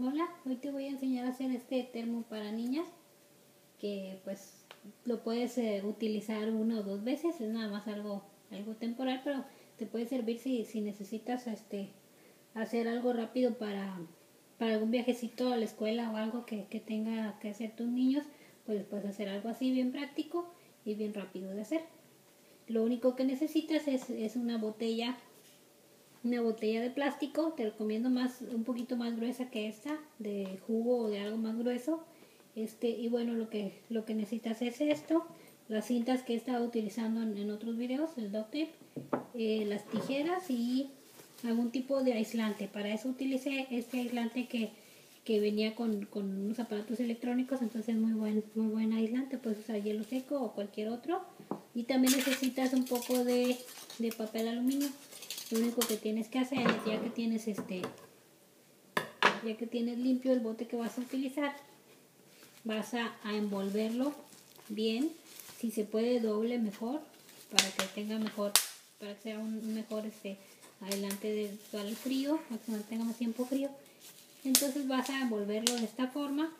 Hola, hoy te voy a enseñar a hacer este termo para niñas que pues lo puedes eh, utilizar una o dos veces, es nada más algo, algo temporal, pero te puede servir si, si necesitas este hacer algo rápido para, para algún viajecito a la escuela o algo que, que tenga que hacer tus niños, pues puedes hacer algo así bien práctico y bien rápido de hacer. Lo único que necesitas es, es una botella una botella de plástico, te recomiendo más, un poquito más gruesa que esta, de jugo o de algo más grueso. Este, y bueno, lo que, lo que necesitas es esto, las cintas que he estado utilizando en, otros videos, el duct tape, eh, las tijeras y algún tipo de aislante. Para eso utilicé este aislante que, que venía con, con, unos aparatos electrónicos, entonces muy buen, muy buen aislante, puedes usar hielo seco o cualquier otro. Y también necesitas un poco de, de papel aluminio lo único que tienes que hacer es ya que tienes este ya que tienes limpio el bote que vas a utilizar vas a, envolverlo bien si se puede doble mejor para que tenga mejor para que sea un mejor este adelante de todo el frío para que mantenga más tiempo frío. Entonces vas a envolverlo de esta forma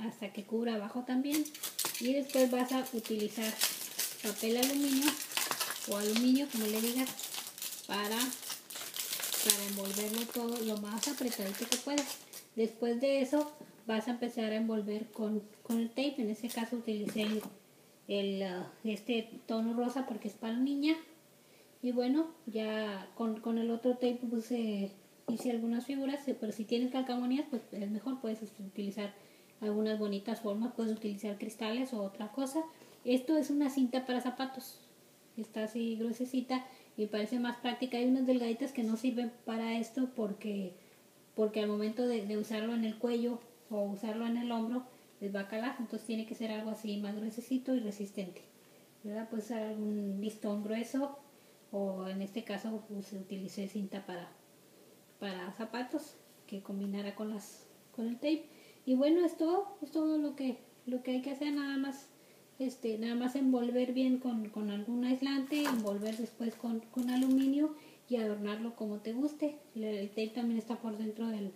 hasta que cubra abajo también. Y después vas a utilizar papel aluminio o aluminio como le digas para, para envolverlo todo lo más apretadito que puedas. Después de eso vas a empezar a envolver con, el tape. En este caso utilicé el, uh, este tono rosa porque es para niña. Y bueno, ya con, el otro tape puse, hice algunas figuras, pero si tienes calcamonías, pues es mejor, puedes utilizar algunas bonitas formas, puedes utilizar cristales o otra cosa. Esto es una cinta para zapatos, está así gruesecita y parece más práctica. Hay unas delgaditas que no sirven para esto porque, porque al momento de, usarlo en el cuello o usarlo en el hombro les va a calar, entonces tiene que ser algo así más gruesecito y resistente. ¿verdad? Puede ser algún listón grueso o en este caso pues, utilicé cinta para, para zapatos que combinara con las con el tape y bueno es todo es todo lo que lo que hay que hacer nada más este, nada más envolver bien con, algún aislante, envolver después con, aluminio y adornarlo como te guste. El, tape también está por dentro del,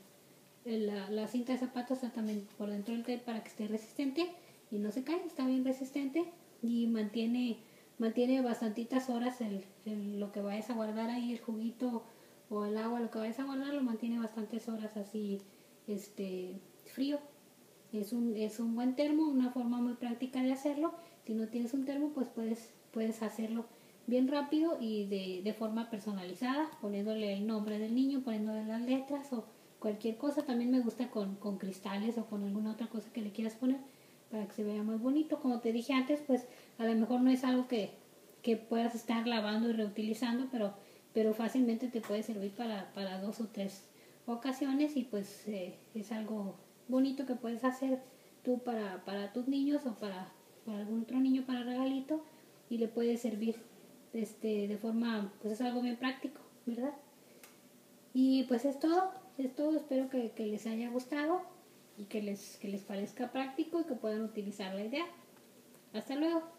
la, la, cinta de zapatos está también por dentro del tape para que esté resistente y no se cae, está bien resistente y mantiene mantiene bastantitas horas el, lo que vayas a guardar ahí, el juguito o el agua, lo que vayas a guardar, lo mantiene bastantes horas así este frío. Es un, es un buen termo, una forma muy práctica de Si no tienes un termo, pues puedes, puedes hacerlo bien rápido y de, de forma personalizada, poniéndole el nombre del niño, poniéndole las letras o cualquier cosa. También me gusta con, con cristales o con alguna otra cosa que le quieras poner para que se vea muy bonito. Como te dije antes, pues a lo mejor no es algo que, que puedas estar lavando y reutilizando, pero, pero fácilmente te puede servir para, para dos o tres ocasiones y pues eh, es algo bonito que puedes hacer tú para, para tus niños o para, para, algún otro niño para regalito y le puede servir este, de forma, pues es algo bien práctico, ¿verdad? Y pues es todo, es todo, espero que, que les haya gustado y que les, que les parezca práctico y que puedan utilizar la idea. Hasta luego.